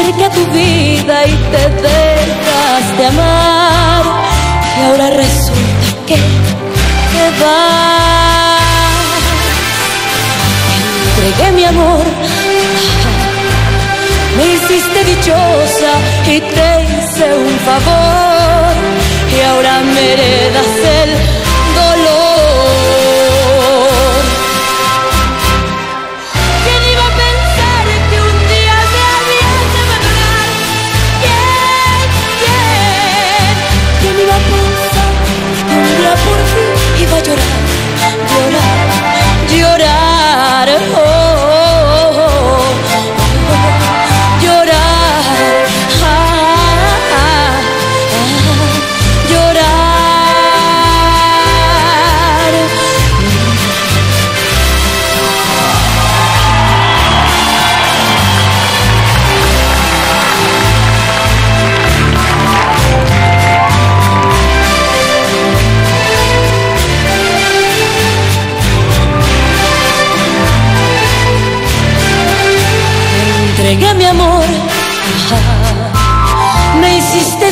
acerque a tu vida y te dejas de amar. Y ahora resulta que te vas. Entregué mi amor, me hiciste dichosa y te hice un favor. Y ahora me heredas.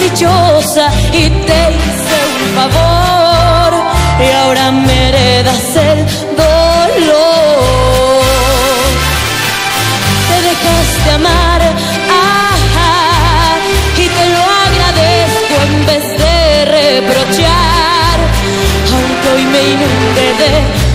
y te hice un favor y ahora me heredas el dolor. Te dejaste amar ajá, y te lo agradezco en vez de reprochar, aunque hoy me inunde de